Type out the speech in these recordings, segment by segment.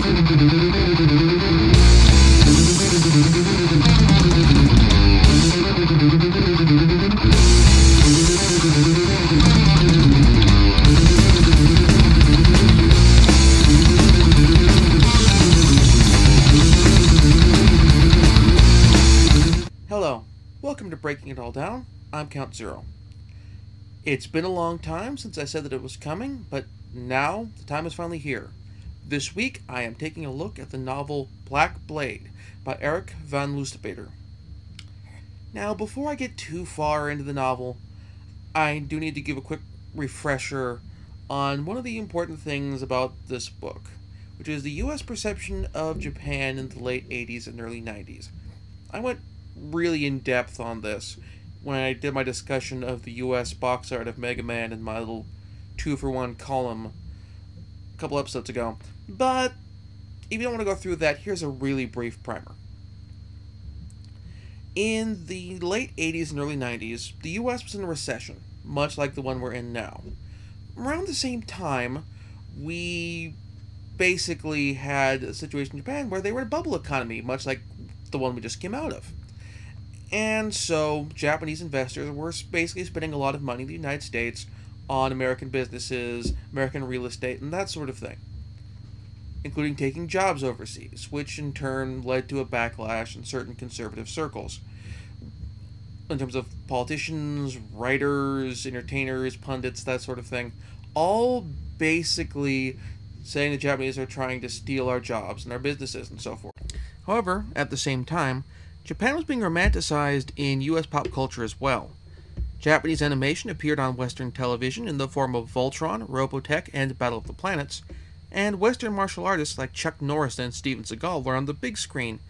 Hello, welcome to Breaking It All Down. I'm Count Zero. It's been a long time since I said that it was coming, but now the time is finally here. This week I am taking a look at the novel Black Blade by Eric van Lustbader. Now, before I get too far into the novel, I do need to give a quick refresher on one of the important things about this book, which is the US perception of Japan in the late 80s and early 90s. I went really in depth on this when I did my discussion of the US box art of Mega Man in my little two for one column couple episodes ago. But if you don't want to go through that, here's a really brief primer. In the late 80s and early 90s, the US was in a recession, much like the one we're in now. Around the same time, we basically had a situation in Japan where they were a bubble economy, much like the one we just came out of. And so, Japanese investors were basically spending a lot of money in the United States on American businesses, American real estate, and that sort of thing, including taking jobs overseas, which in turn led to a backlash in certain conservative circles. In terms of politicians, writers, entertainers, pundits, that sort of thing, all basically saying the Japanese are trying to steal our jobs and our businesses and so forth. However, at the same time, Japan was being romanticized in US pop culture as well. Japanese animation appeared on Western television in the form of Voltron, Robotech, and Battle of the Planets, and Western martial artists like Chuck Norris and Steven Seagal were on the big screen,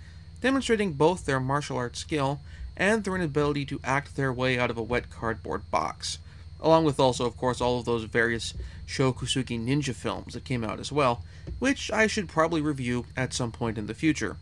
demonstrating both their martial arts skill and their inability to act their way out of a wet cardboard box, along with also, of course, all of those various Sho Kosugi ninja films that came out as well, which I should probably review at some point in the future.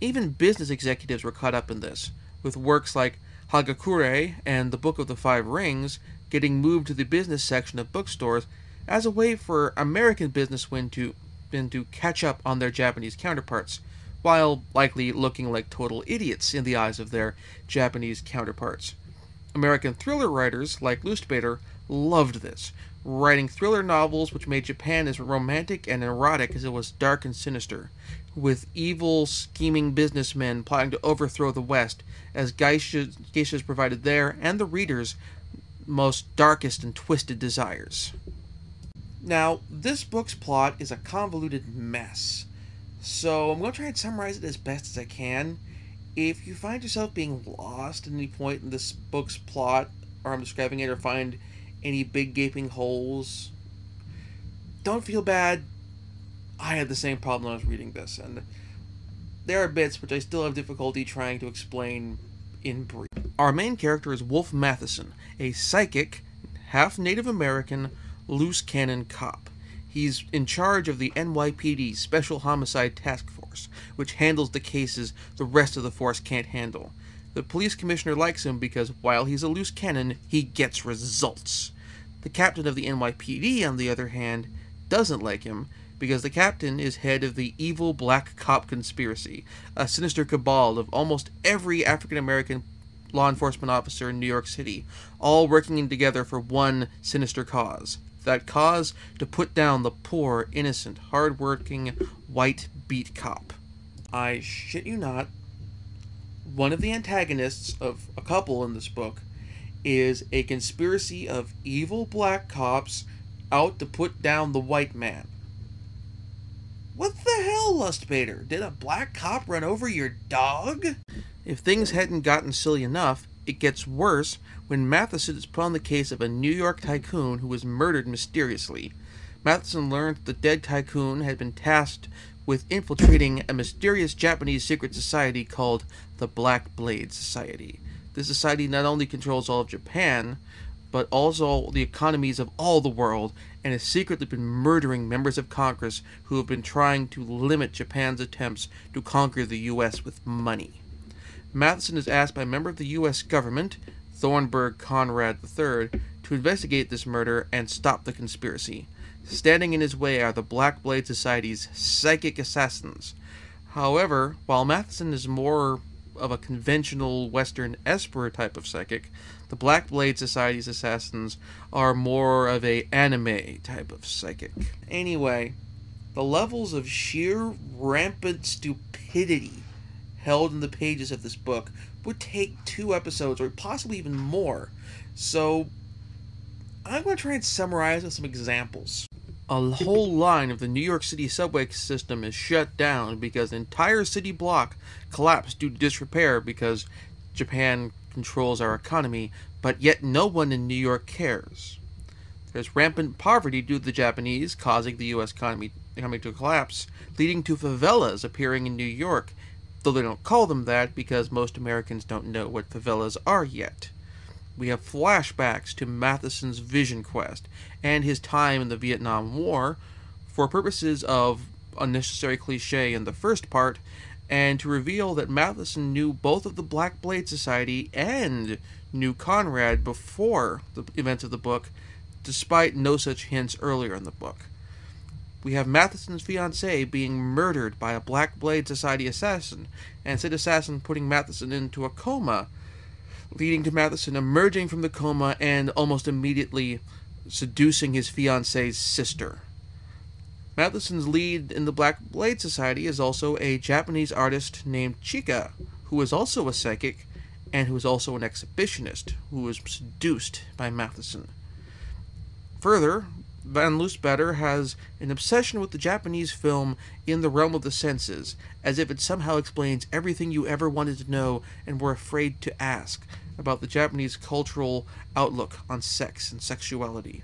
Even business executives were caught up in this, with works like Hagakure and the Book of the Five Rings getting moved to the business section of bookstores as a way for American businessmen to, to catch up on their Japanese counterparts, while likely looking like total idiots in the eyes of their Japanese counterparts. American thriller writers like Lustbader loved this, writing thriller novels which made Japan as romantic and erotic as it was dark and sinister, with evil, scheming businessmen plotting to overthrow the West, as geishas, geishas provided their and the reader's most darkest and twisted desires. Now, this book's plot is a convoluted mess, so I'm going to try and summarize it as best as I can. If you find yourself being lost at any point in this book's plot, or I'm describing it, or find any big gaping holes, don't feel bad. I had the same problem when I was reading this, and there are bits which I still have difficulty trying to explain in brief. Our main character is Wolf Matheson, a psychic, half Native American, loose cannon cop. He's in charge of the NYPD Special Homicide Task Force, which handles the cases the rest of the force can't handle. The police commissioner likes him because while he's a loose cannon, he gets results. The captain of the NYPD, on the other hand, doesn't like him because the captain is head of the evil black cop conspiracy, a sinister cabal of almost every African American law enforcement officer in New York City, all working together for one sinister cause. That cause to put down the poor, innocent, hard-working, white beat cop. I shit you not, one of the antagonists of a couple in this book is a conspiracy of evil black cops out to put down the white man. The? Did a black cop run over your dog? If things hadn't gotten silly enough, it gets worse when Matheson is put on the case of a New York tycoon who was murdered mysteriously. Matheson learned the dead tycoon had been tasked with infiltrating a mysterious Japanese secret society called the Black Blade Society. This society not only controls all of Japan, but also the economies of all the world, and has secretly been murdering members of Congress who have been trying to limit Japan's attempts to conquer the U.S. with money. Matheson is asked by a member of the U.S. government, Thornburg Conrad III, to investigate this murder and stop the conspiracy. Standing in his way are the Black Blade Society's psychic assassins. However, while Matheson is more of a conventional Western Esper type of psychic, the Black Blade Society's assassins are more of a anime type of psychic. Anyway, the levels of sheer rampant stupidity held in the pages of this book would take two episodes or possibly even more. So I'm going to try and summarize with some examples. A whole line of the New York City subway system is shut down because the entire city block collapsed due to disrepair because Japan controls our economy, but yet no one in New York cares. There's rampant poverty due to the Japanese, causing the U.S. economy, to collapse, leading to favelas appearing in New York, though they don't call them that because most Americans don't know what favelas are yet. We have flashbacks to Matheson's vision quest and his time in the Vietnam War for purposes of unnecessary cliche in the first part and to reveal that Matheson knew both of the Black Blade Society and knew Conrad before the events of the book, despite no such hints earlier in the book. We have Matheson's fiancée being murdered by a Black Blade Society assassin, and said assassin putting Matheson into a coma, leading to Matheson emerging from the coma and almost immediately seducing his fiancee's sister. Matheson's lead in the Black Blade Society is also a Japanese artist named Chika, who is also a psychic and who is also an exhibitionist who was seduced by Matheson. Further, Van Lustbader has an obsession with the Japanese film in the realm of the senses, as if it somehow explains everything you ever wanted to know and were afraid to ask about the Japanese cultural outlook on sex and sexuality.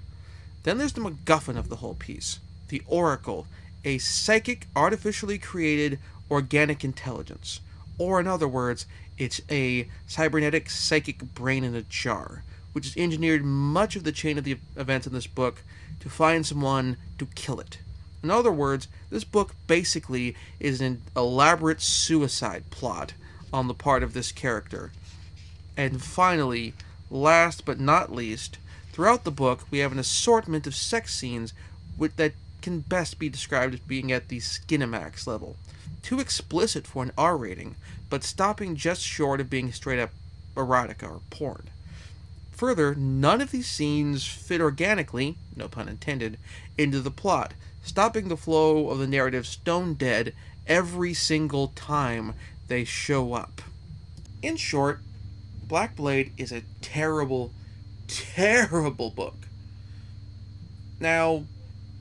Then there's the MacGuffin of the whole piece the Oracle, a psychic, artificially created organic intelligence. Or, in other words, it's a cybernetic psychic brain in a jar, which has engineered much of the chain of the events in this book to find someone to kill it. In other words, this book basically is an elaborate suicide plot on the part of this character. And finally, last but not least, throughout the book we have an assortment of sex scenes with, that can best be described as being at the Skinamax level. Too explicit for an R rating, but stopping just short of being straight up erotica or porn. Further, none of these scenes fit organically, no pun intended, into the plot, stopping the flow of the narrative stone dead every single time they show up. In short, Black Blade is a terrible, terrible book. Now,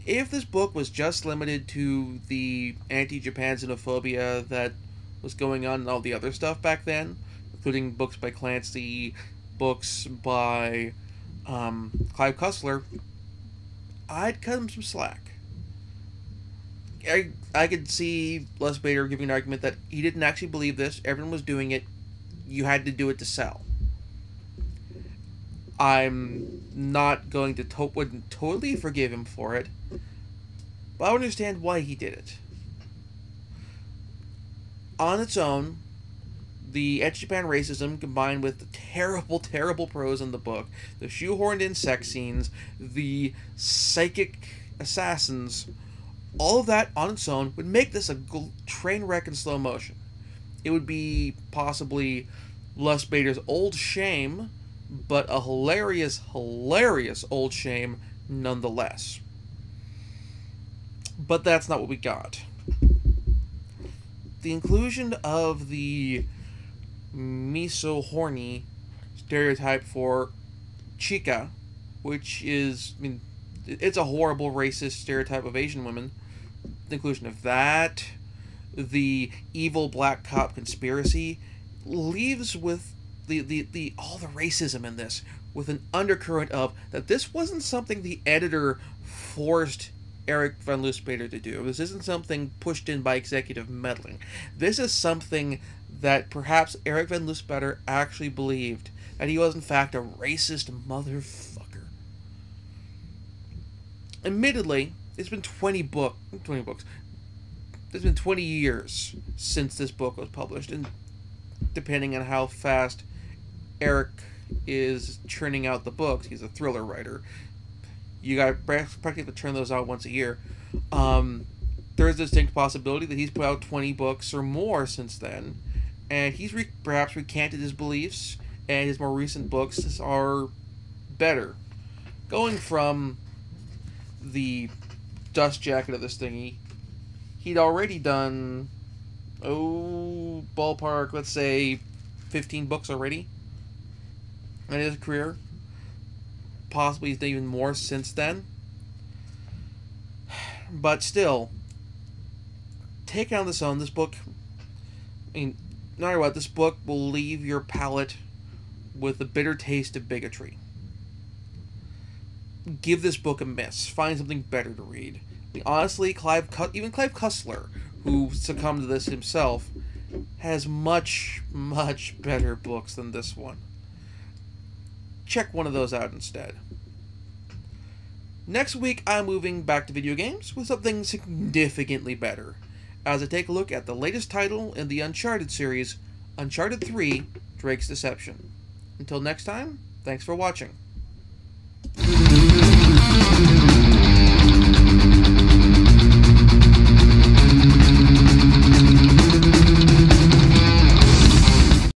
if this book was just limited to the anti-Japan xenophobia that was going on and all the other stuff back then, including books by Clancy, books by um, Clive Cussler, I'd cut him some slack. I, I could see Lustbader giving an argument that he didn't actually believe this. Everyone was doing it. You had to do it to sell. I'm not going to to- wouldn't totally forgive him for it, but I understand why he did it. On its own, the Japan racism combined with the terrible, terrible prose in the book, the shoehorned in sex scenes, the psychic assassins, all of that on its own would make this a train wreck in slow motion. It would be possibly Lustbader's old shame but a hilarious, hilarious old shame nonetheless. But that's not what we got. The inclusion of the miso horny stereotype for chica, which is, I mean, it's a horrible racist stereotype of Asian women. The inclusion of that, the evil black cop conspiracy, leaves with the, the, the all the racism in this with an undercurrent of that this wasn't something the editor forced Eric Van Lustbader to do. This isn't something pushed in by executive meddling. This is something that perhaps Eric Van Lustbader actually believed that he was in fact a racist motherfucker. Admittedly, it's been 20 book 20 books. It's been 20 years since this book was published and depending on how fast Eric is churning out the books. He's a thriller writer. you got practically to turn those out once a year. Um, there's a distinct possibility that he's put out 20 books or more since then, and he's re- perhaps recanted his beliefs, and his more recent books are better. Going from the dust jacket of this thingy, he'd already done, oh, ballpark, let's say 15 books already in his career. Possibly even more since then. But still, take on this own. This book, I mean, no matter what, this book will leave your palate with a bitter taste of bigotry. Give this book a miss. Find something better to read. I mean, honestly, Clive, even Clive Cussler, who succumbed to this himself, has much, much better books than this one. Check one of those out instead. Next week, I'm moving back to video games with something significantly better, as I take a look at the latest title in the Uncharted series, Uncharted 3 Drake's Deception. Until next time, thanks for watching.